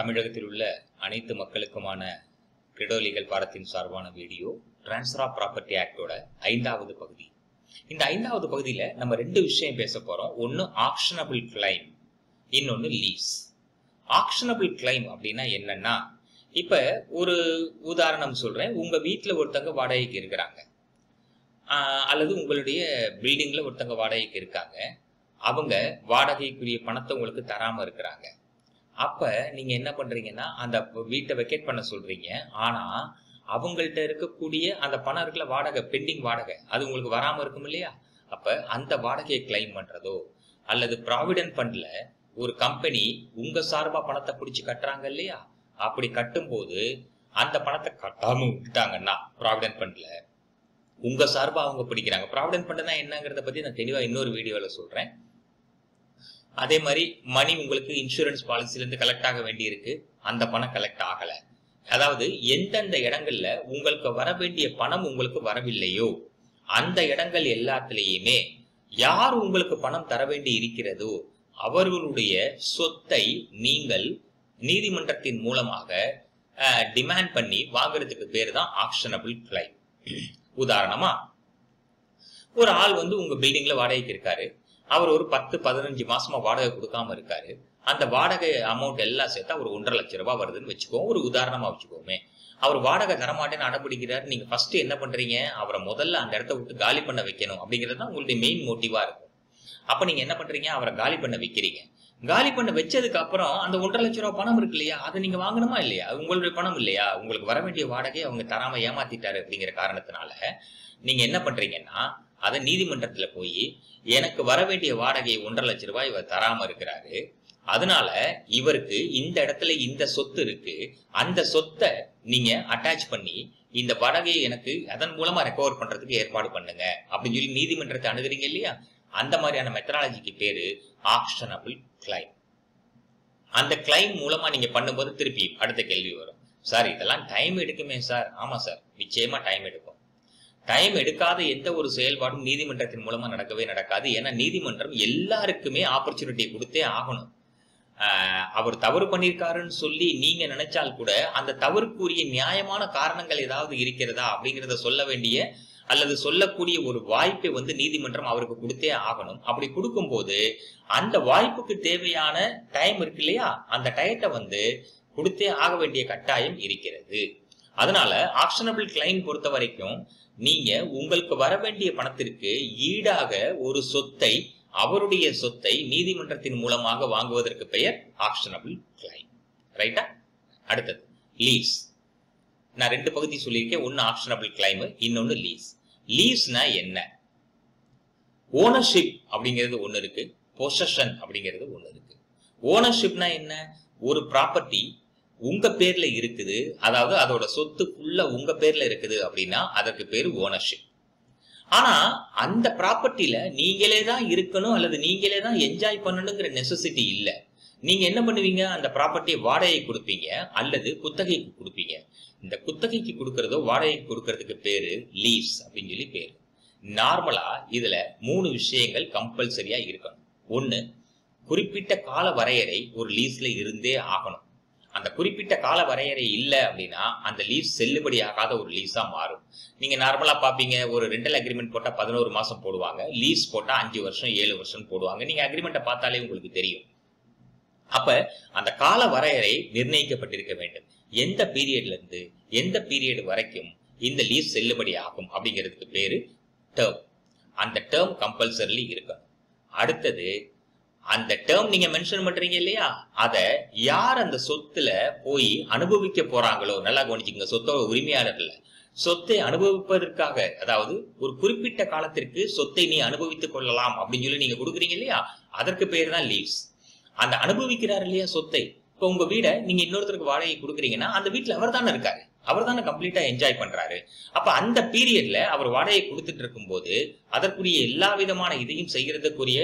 தமிழகத்தில் உள்ள அனைத்து மக்களுக்குமான கிரெடோலிகள் பாடத்தின் சார்பான வீடியோ டிரான்ஸ்ஃபர் ப்ராப்பர்ட்டி ஆக்டோட ஐந்தாவது பகுதி. இந்த ஐந்தாவது பகுதியில நம்ம ரெண்டு விஷயம் பேச போறோம். ஒன்னு ஆக்ஷனபிள் கிளைம் இன்னொன்னு லீஸ் ஆக்ஷனபிள் கிளைம் அப்படின்னா என்னன்னா இப்ப ஒரு உதாரணம் சொல்றேன். உங்க வீட்டுல ஒருத்தங்க வாடகைக்கு இருக்கிறாங்க. அல்லது உங்களுடைய பில்டிங்ல ஒருத்தங்க வாடகைக்கு இருக்காங்க. அவங்க வாடகைக்குரிய பணத்தை உங்களுக்கு தராம இருக்கிறாங்க. அப்போ நீங்கள் என்ன பண்ணுறீங்கன்னா அந்த வீட்டை வெக்கேட் பண்ண சொல்கிறீங்க ஆனால் அவங்கள்ட்ட இருக்கக்கூடிய அந்த பணம் இருக்குல்ல வாடகை பெண்டிங் வாடகை அது உங்களுக்கு வராமல் இருக்கும் இல்லையா? அப்போ அந்த வாடகையை கிளைம் பண்ணுறதோ அல்லது ப்ராவிடன்ட் ஃபண்டில் ஒரு கம்பெனி உங்கள் சார்பாக பணத்தை பிடிச்சி கட்டுறாங்க இல்லையா? அப்படி கட்டும்போது அந்த பணத்தை கட்டாமல் விட்டுட்டாங்கன்னா ப்ராவிடன்ட் ஃபண்டில் உங்கள் சார்பாக அவங்க பிடிக்கிறாங்க. ப்ராவிடன்ட் ஃபண்ட்னா என்னங்கிறத பற்றி நான் தெளிவாக இன்னொரு வீடியோவில் சொல்கிறேன் அதே மாதிரி மணி உங்களுக்கு இன்சூரன்ஸ் பாலிசிலிருந்து கலெக்ட் ஆக வேண்டியிருக்கு. அந்த பணம் கலெக்ட் ஆகல. அதாவது எந்தெந்த இடங்கள்ல உங்களுக்கு வர வேண்டிய பணம் உங்களுக்கு வரவில்லையோ அந்த இடங்கள் எல்லாத்துலேயுமே யார் உங்களுக்கு பணம் தர வேண்டி இருக்கிறதோ அவர்களுடைய சொத்தை நீங்கள் நீதிமன்றத்தின் மூலமாக டிமாண்ட் பண்ணி வாங்குறதுக்கு பேர் தான் ஆக்ஷனபிள் கிளைம் உதாரணமா ஒரு ஆள் வந்து உங்க பில்டிங்ல வாடகைக்கு இருக்காரு. அவர் ஒரு பத்து பதினஞ்சு மாசமா வாடகை கொடுக்காம இருக்காரு. அந்த வாடகை அமௌண்ட் எல்லாம் சேர்த்தா ஒரு ஒன்றரை லட்சம் ரூபாய் வருதுன்னு வச்சுக்கோம் ஒரு உதாரணமா வச்சுக்கோமே. அவர் வாடகை தரமாட்டேன்னு அடம்பிடிக்கிறாரு. நீங்க ஃபர்ஸ்ட் என்ன பண்றீங்க? அவரை முதல்ல அந்த இடத்த விட்டு காலி பண்ண வைக்கணும். அப்படிங்கிறது தான் உங்களுடைய மெயின் மோட்டிவா இருக்கும். அப்ப நீங்க என்ன பண்றீங்க? அவரை காலி பண்ண வைக்கிறீங்க. காலி பண்ண வச்சதுக்கு அப்புறம் அந்த ஒன்றரை லட்சம் ரூபாய் பணம் இருக்கு இல்லையா? அதை நீங்க வாங்கணுமா இல்லையா? உங்களுடைய பணம் இல்லையா? உங்களுக்கு வர வேண்டிய வாடகை அவங்க தராம ஏமாத்திட்டாரு அப்படிங்கிற காரணத்தினால நீங்க என்ன பண்றீங்கன்னா அதை நீதிமன்றத்தில் போய் எனக்கு வர வேண்டிய வாடகை ஒன்றரை லட்சம் ரூபாய் இவர் தராம இருக்கிறாரு. அதனால இவருக்கு இந்த இடத்துல இந்த சொத்து இருக்கு. அந்த சொத்தை நீங்க அட்டாச் பண்ணி இந்த வாடகையை எனக்கு அதன் மூலமா ரெக்கவர் பண்றதுக்கு ஏற்பாடு பண்ணுங்க. அப்படின்னு சொல்லி நீதிமன்றத்தை அணுகுறீங்க இல்லையா? அந்த மாதிரியான மெத்தனாலஜிக்கு பேரு ஆக்ஷனபிள் கிளைம் அந்த கிளைம் மூலமா நீங்க பண்ணும்போது திருப்பி அடுத்த கேள்வி வரும். சார் இதெல்லாம் டைம் எடுக்குமே சார். ஆமா சார். நிச்சயமா டைம் எடுக்கும். டைம் எடுக்காத எந்த ஒரு செயல்பாடும் நீதிமன்றத்தின் மூலமா நடக்கவே நடக்காது. ஏன்னா நீதிமன்றம் எல்லாருக்குமே ஆப்பர்ச்சுனிட்டி கொடுத்தே ஆகணும். அவர் தவறு பண்ணியிருக்காருன்னு சொல்லி நீங்க நினைச்சால் கூட அந்த தவறுக்குரிய நியாயமான காரணங்கள் ஏதாவது இருக்கிறதா அப்படிங்கிறத சொல்ல வேண்டிய அல்லது சொல்லக்கூடிய ஒரு வாய்ப்பை வந்து நீதிமன்றம் அவருக்கு கொடுத்தே ஆகணும். அப்படி கொடுக்கும்போது அந்த வாய்ப்புக்கு தேவையான டைம் இருக்கு இல்லையா? அந்த டயத்தை வந்து கொடுத்தே ஆக வேண்டிய கட்டாயம் இருக்கிறது. அதனால ஆக்ஷனபிள் கிளைம் பொறுத்த வரைக்கும் நீங்க உங்களுக்கு வர வேண்டிய பணத்திற்கு ஈடாக ஒரு சொத்தை அவருடைய சொத்தை நீதிமன்றத்தின் மூலமாக வாங்குவதற்கு பெயர் ஆக்ஷனபிள் கிளைம் ரைட்டா அடுத்தது லீஸ் நான் ரெண்டு பகுதி சொல்லியிருக்கேன். ஒன்னு ஆக்ஷனபிள் கிளைம் இன்னொன்னு லீஸ் லீஸ்னா என்ன? ஓனர்ஷிப் அப்படிங்கிறது ஒன்று இருக்கு. பொசஷன் அப்படிங்கிறது ஒன்று இருக்கு. ஓனர்ஷிப்னா என்ன? ஒரு ப்ராப்பர்ட்டி உங்க பேர்ல இருக்குது. அதாவது அதோட சொத்து ஃபுல்லா உங்க பேர்ல இருக்குது அப்படின்னா அதற்கு பேர் ஓனர்ஷிப் ஆனா அந்த ப்ராப்பர்ட்டியில நீங்களே தான் இருக்கணும் அல்லது நீங்களே தான் என்ஜாய் பண்ணணுங்கிற நெசசிட்டி இல்லை. நீங்க என்ன பண்ணுவீங்க? அந்த ப்ராப்பர்ட்டியை வாடகைக்கு கொடுப்பீங்க அல்லது குத்தகைக்கு கொடுப்பீங்க. இந்த குத்தகைக்கு கொடுக்கறதோ வாடகைக்கு கொடுக்கறதுக்கு பேரு லீஸ் அப்படின்னு சொல்லி பேரு. நார்மலா இதுல மூணு விஷயங்கள் கம்பல்சரியா இருக்கணும். ஒன்னு குறிப்பிட்ட கால வரையறை ஒரு லீஸ்ல இருந்தே ஆகணும். அந்த குறிப்பிட்ட கால வரையறை இல்லை அப்படின்னா அந்த லீஸ் செல்லுபடி ஆகாத ஒரு லீஸா மாறும். நீங்க நார்மலா பாப்பீங்க ஒரு ரெண்டல் அக்ரிமெண்ட் போட்டா பதினோரு மாசம் போடுவாங்க லீஸ் போட்டா அஞ்சு வருஷம் ஏழு வருஷம் போடுவாங்க. நீங்க அக்ரிமெண்ட்டை பார்த்தாலே உங்களுக்கு தெரியும். அப்ப அந்த கால வரையறை நிர்ணயிக்கப்பட்டிருக்க வேண்டும். எந்த பீரியட்ல இருந்து எந்த பீரியட் வரைக்கும் இந்த லீஸ் செல்லுபடி ஆகும் அப்படிங்கிறதுக்கு பேரு டேர்ம் அந்த டேர்ம் கம்பல்சரிலி இருக்கணும். அடுத்தது அந்த டேர்ம் நீங்க மென்ஷன் பண்றீங்க இல்லையா? அத யார் அந்த சொத்துல போய் அனுபவிக்க போறாங்களோ? நல்லா கவனிச்சுங்க சொத்தோட உரிமையாளர்ல. சொத்தை அனுபவிப்பதற்காக அதாவது ஒரு குறிப்பிட்ட காலத்திற்கு சொத்தை நீ அனுபவித்துக் கொள்ளலாம் அப்படின்னு சொல்லி நீங்க கொடுக்குறீங்க இல்லையா? அதற்கு பேர் தான் லீவ்ஸ் அந்த அனுபவிக்கிறார் இல்லையா சொத்தை? இப்ப உங்க வீடை நீங்க இன்னொருத்தருக்கு வாடகை கொடுக்குறீங்கன்னா அந்த வீட்டுல அவர் தானே இருக்காரு. அவர் தானே கம்ப்ளீட்டா என்ஜாய் பண்றாரு. அப்ப அந்த பீரியட்ல அவர் வாடகை கொடுத்துட்டு இருக்கும் போது அதற்குரிய எல்லா விதமான இதையும் செய்யறதுக்குரிய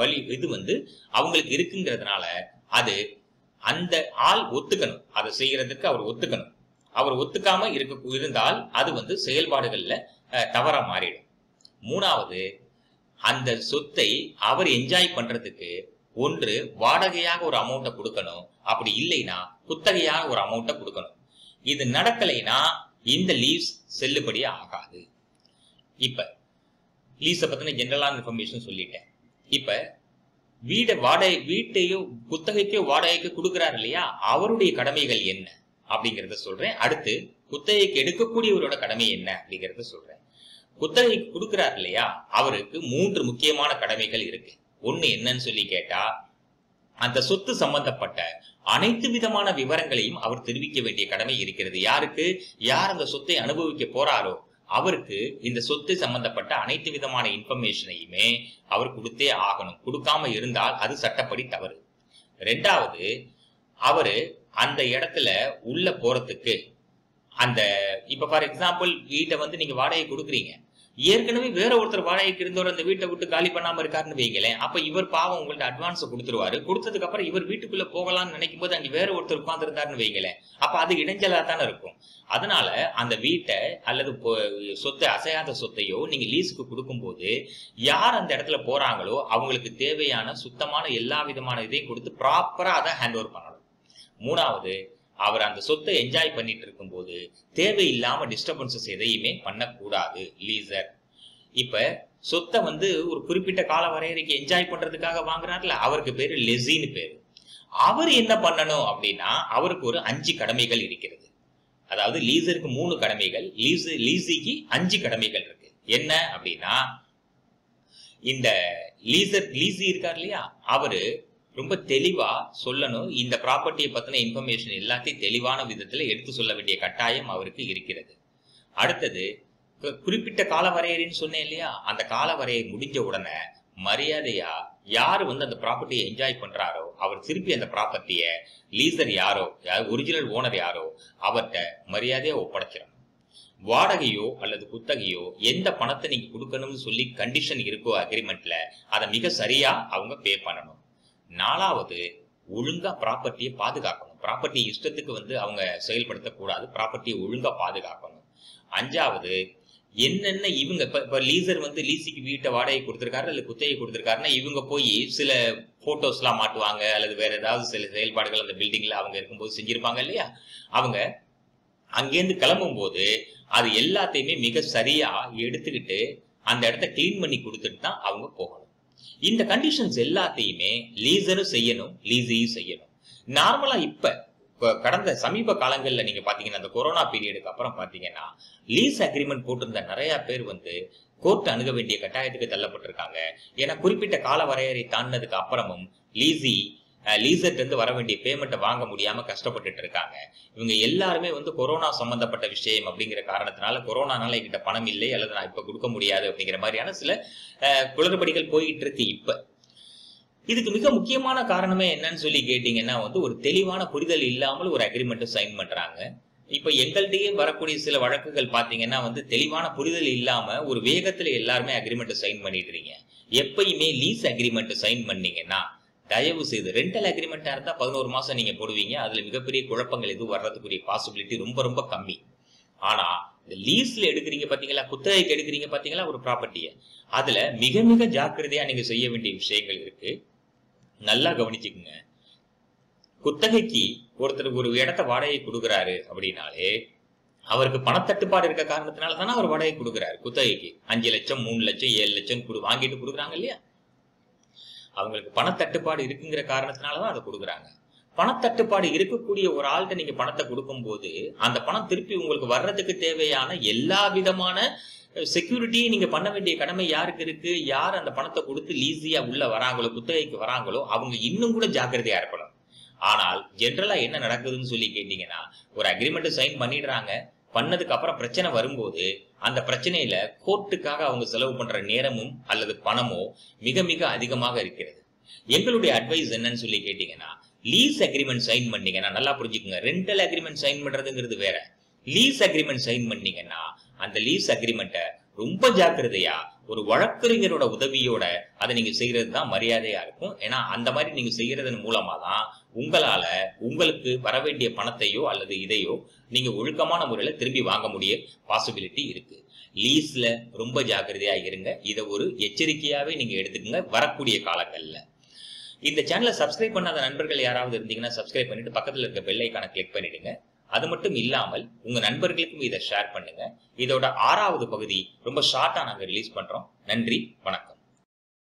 வழி இது வந்து அவங்களுக்கு இருக்குங்கிறதுனால அது அந்த ஆள் ஒத்துக்கணும். அதை செய்யறதுக்கு அவர் ஒத்துக்கணும். அவர் ஒத்துக்காம இருக்க இருந்தால் அது வந்து செயல்பாடுகள்ல தவறா மாறிடும். மூணாவது அந்த சொத்தை அவர் என்ஜாய் பண்றதுக்கு ஒன்று வாடகையாக ஒரு அமௌண்ட்டை கொடுக்கணும். அப்படி இல்லைன்னா குத்தகையாக ஒரு அமௌண்ட்டை கொடுக்கணும். இது நடக்கலைன்னா இந்த லீவ்ஸ் செல்லுபடி ஆகாது. இப்ப லீஸை பத்தின ஜெனரலான இன்ஃபர்மேஷன் சொல்லிட்டேன். இப்ப வீட வாடகை வீட்டையோ குத்தகைக்கோ வாடகைக்கோ கொடுக்குறாரு இல்லையா? அவருடைய கடமைகள் என்ன? அப்படிங்கறத சொல்றேன். அடுத்து குத்தகைக்கு எடுக்கக்கூடியவரோட கடமை என்ன? அப்படிங்கறத சொல்றேன். குத்தகைக்கு கொடுக்குறாரு இல்லையா? அவருக்கு மூன்று முக்கியமான கடமைகள் இருக்கு. ஒண்ணு என்னன்னு சொல்லி கேட்டா அந்த சொத்து சம்பந்தப்பட்ட அனைத்து விதமான விவரங்களையும் அவர் தெரிவிக்க வேண்டிய கடமை இருக்கிறது. யாருக்கு? யார் அந்த சொத்தை அனுபவிக்க போறாரோ அவருக்கு இந்த சொத்து சம்பந்தப்பட்ட அனைத்து விதமான இன்ஃபர்மேஷனையுமே அவர் கொடுத்தே ஆகணும். கொடுக்காம இருந்தால் அது சட்டப்படி தவறு. ரெண்டாவது அவரு அந்த இடத்துல உள்ள போறதுக்கு அந்த இப்ப ஃபார் எக்ஸாம்பிள் வீட்டை வந்து நீங்க வாடகை கொடுக்குறீங்க. ஏற்கனவே வேற ஒருத்தர் வாடகைக்கு இருந்தவர் அந்த வீட்டை விட்டு காலி பண்ணாம இருக்காருன்னு வைங்களேன். அப்ப இவர் பாவம் உங்கள்ட்ட அட்வான்ஸ் கொடுத்துருவாரு. கொடுத்ததுக்கு அப்புறம் இவர் வீட்டுக்குள்ள போகலாம்னு நினைக்கும் போது அங்க வேற ஒருத்தர் உட்கார்ந்துருந்தாருன்னு வைங்களேன். அப்ப அது இடைஞ்சலா தானே இருக்கும். அதனால அந்த வீட்டை அல்லது சொத்தை அசையாத சொத்தையோ நீங்க லீஸுக்கு கொடுக்கும்போது யார் அந்த இடத்துல போறாங்களோ அவங்களுக்கு தேவையான சுத்தமான எல்லா விதமான இதையும் கொடுத்து ப்ராப்பரா அதை ஹேண்ட் ஓவர் பண்ணணும். மூணாவது அவர் அந்த சொத்தை என்ஜாய் பண்ணிட்டு இருக்கும்போது தேவையில்லாம டிஸ்டர்பன்சஸ் எதையுமே பண்ணக்கூடாது. லீசர் இப்ப சொத்தை வந்து ஒரு குறிப்பிட்ட கால வரையறைக்கு என்ஜாய் பண்றதுக்காக வாங்குறாருல அவருக்கு பேரு லெசின்னு பேரு. அவர் என்ன பண்ணணும் அப்படின்னா அவருக்கு ஒரு அஞ்சு கடமைகள் இருக்கிறது. அதாவது லீசருக்கு மூணு கடமைகள் லீஸ் லீசிக்கு அஞ்சு கடமைகள் இருக்கு. என்ன அப்படின்னா இந்த லீசர் லீசி இருக்கார் இல்லையா? அவரு ரொம்ப தெளிவா சொல்லணும். இந்த ப்ராப்பர்ட்டியை பத்தின இன்ஃபர்மேஷன் எல்லாத்தையும் தெளிவான விதத்துல எடுத்து சொல்ல வேண்டிய கட்டாயம் அவருக்கு இருக்கிறது. அடுத்தது குறிப்பிட்ட கால வரையறைன்னு சொன்னேன் இல்லையா? அந்த கால வரையை முடிஞ்ச உடனே மரியாதையா யார் வந்து அந்த ப்ராப்பர்ட்டியை என்ஜாய் பண்றாரோ அவர் திருப்பி அந்த ப்ராப்பர்ட்டியை லீசர் யாரோ ஒரிஜினல் ஓனர் யாரோ அவர்கிட்ட மரியாதையா ஒப்படைச்சிடணும். வாடகையோ அல்லது குத்தகையோ எந்த பணத்தை நீங்க கொடுக்கணும்னு சொல்லி கண்டிஷன் இருக்கோ அக்ரிமெண்ட்ல அதை மிக சரியா அவங்க பே பண்ணணும். நாலாவது ஒழுங்கா ப்ராப்பர்ட்டியை பாதுகாக்கணும். ப்ராப்பர்ட்டி இஷ்டத்துக்கு வந்து அவங்க செயல்படுத்தக்கூடாது. ப்ராப்பர்ட்டியை ஒழுங்கா பாதுகாக்கணும். அஞ்சாவது என்னென்ன இவங்க இப்ப இப்ப லீசர் வந்து லீசிக்கு வீட்டை வாடகை கொடுத்துருக்காரு அல்லது குத்தகை கொடுத்துருக்காருன்னா இவங்க போய் சில போட்டோஸ் எல்லாம் மாட்டுவாங்க அல்லது வேற ஏதாவது சில செயல்பாடுகள் அந்த பில்டிங்ல அவங்க இருக்கும்போது செஞ்சிருப்பாங்க இல்லையா? அவங்க அங்கேருந்து கிளம்பும் போது அது எல்லாத்தையுமே மிக சரியா எடுத்துக்கிட்டு அந்த இடத்த கிளீன் பண்ணி கொடுத்துட்டு தான் அவங்க போகணும். இந்த கண்டிஷன்ஸ் எல்லாத்தையுமே லீசரும் செய்யணும் லீசியும் செய்யணும். நார்மலா இப்ப கடந்த சமீப காலங்கள்ல நீங்க பாத்தீங்கன்னா அந்த கொரோனா பீரியடுக்கு அப்புறம் பாத்தீங்கன்னா லீஸ் அக்ரிமெண்ட் போட்டிருந்த நிறைய பேர் வந்து கோர்ட் அணுக வேண்டிய கட்டாயத்துக்கு தள்ளப்பட்டிருக்காங்க. ஏன்னா குறிப்பிட்ட கால வரையறை தாண்டினதுக்கு அப்புறமும் லீசி லீசர்ட் இருந்து வர வேண்டிய பேமெண்ட்டை வாங்க முடியாம கஷ்டப்பட்டுட்டு இருக்காங்க. இவங்க எல்லாருமே வந்து கொரோனா சம்பந்தப்பட்ட விஷயம் அப்படிங்கிற காரணத்தினால கொரோனானால என்கிட்ட பணம் இல்லை அல்லது நான் இப்ப கொடுக்க முடியாது அப்படிங்கிற மாதிரியான சில குளறுபடிகள் போயிட்டு இருக்கு இப்ப. இதுக்கு மிக முக்கியமான காரணமே என்னன்னு சொல்லி கேட்டீங்கன்னா வந்து ஒரு தெளிவான புரிதல் இல்லாமல் ஒரு அக்ரிமெண்ட்டை சைன் பண்றாங்க. இப்ப எங்கள்கிட்டயே வரக்கூடிய சில வழக்குகள் பாத்தீங்கன்னா வந்து தெளிவான புரிதல் இல்லாம ஒரு வேகத்துல எல்லாருமே அக்ரிமெண்ட் சைன் பண்ணிடுறீங்க எப்பயுமே லீஸ் அக்ரிமெண்ட் சைன் பண்ணீங்கன்னா தயவு செய்து ரெண்டல் அக்ரிமெண்டா இருந்தால் பதினோரு மாதம் நீங்கள் போடுவீங்க. அதில் மிகப்பெரிய குழப்பங்கள் எதுவும் வர்றதுக்குரிய பாசிபிலிட்டி ரொம்ப ரொம்ப கம்மி. ஆனால் இந்த லீஸில் எடுக்கிறீங்க பார்த்தீங்களா குத்தகைக்கு எடுக்கிறீங்க பார்த்தீங்களா ஒரு ப்ராப்பர்ட்டியை அதில் மிக மிக ஜாக்கிரதையாக நீங்கள் செய்ய வேண்டிய விஷயங்கள் இருக்குது நல்லா கவனிச்சுக்குங்க. குத்தகைக்கு ஒருத்தர் ஒரு இடத்த வாடகை கொடுக்குறாரு அப்படின்னாலே அவருக்கு பணத்தட்டுப்பாடு இருக்க காரணத்தினால தானே அவர் வாடகை கொடுக்குறாரு குத்தகைக்கு. அஞ்சு லட்சம் மூணு லட்சம் ஏழு லட்சம் கொடு வாங்கிட்டு கொடுக்குறாங்க இல்லையா? அவங்களுக்கு பணத்தட்டுப்பாடு இருக்குங்கிற காரணத்தினாலதான் அதை கொடுக்குறாங்க. பணத்தட்டுப்பாடு இருக்கக்கூடிய ஒரு ஆள்கிட்ட நீங்க பணத்தை கொடுக்கும்போது அந்த பணம் திருப்பி உங்களுக்கு வர்றதுக்கு தேவையான எல்லா விதமான செக்யூரிட்டியை நீங்க பண்ண வேண்டிய கடமை யாருக்கு இருக்கு? யார் அந்த பணத்தை கொடுத்து லீஸியா உள்ள வராங்களோ குத்தகைக்கு வராங்களோ அவங்க இன்னும் கூட ஜாக்கிரதையா இருக்கணும். ஆனால் ஜென்ரலா என்ன நடக்குதுன்னு சொல்லி கேட்டீங்கன்னா ஒரு அக்ரிமெண்ட் சைன் பண்ணிடுறாங்க. பண்ணதுக்கு அப்புறம் பிரச்சனை வரும்போது அந்த பிரச்சனையில கோர்ட்டுக்காக அவங்க செலவு பண்ற நேரமும் அல்லது பணமோ மிக மிக அதிகமாக இருக்கிறது. எங்களுடைய அட்வைஸ் என்னன்னு சொல்லி கேட்டீங்கன்னா லீஸ் அக்ரிமெண்ட் சைன் பண்ணீங்கன்னா நல்லா புரிஞ்சுக்கோங்க. ரெண்டல் அக்ரிமெண்ட் சைன் பண்றதுங்கிறது வேற. லீஸ் அக்ரிமெண்ட் சைன் பண்ணீங்கன்னா அந்த லீஸ் அக்ரிமெண்ட்டை ரொம்ப ஜாக்கிரதையா ஒரு வழக்கறிஞரோட உதவியோட அதை நீங்க செய்யறது தான் மரியாதையா இருக்கும். ஏன்னா அந்த மாதிரி நீங்க செய்யறதன் மூலமா தான் உங்களால உங்களுக்கு வர வேண்டிய பணத்தையோ அல்லது இதையோ நீங்க ஒழுக்கமான முறையில திரும்பி வாங்க முடிய பாசிபிலிட்டி இருக்கு. லீஸ்ல ரொம்ப ஜாக்கிரதையா இருங்க. இதை ஒரு எச்சரிக்கையாவே நீங்க எடுத்துக்கோங்க. வரக்கூடிய காலங்கள்ல. இந்த சேனலை சப்ஸ்கிரைப் பண்ணாத நண்பர்கள் யாராவது இருந்தீங்கன்னா சப்ஸ்கிரைப் பண்ணிட்டு பக்கத்துல இருக்க பெல் ஐக்கான கிளிக் பண்ணிடுங்க. அது மட்டும் இல்லாமல் உங்க நண்பர்களுக்கும் இதை ஷேர் பண்ணுங்க. இதோட ஆறாவது பகுதி ரொம்ப ஷார்ட்டா நாங்க ரிலீஸ் பண்றோம். நன்றி. வணக்கம்.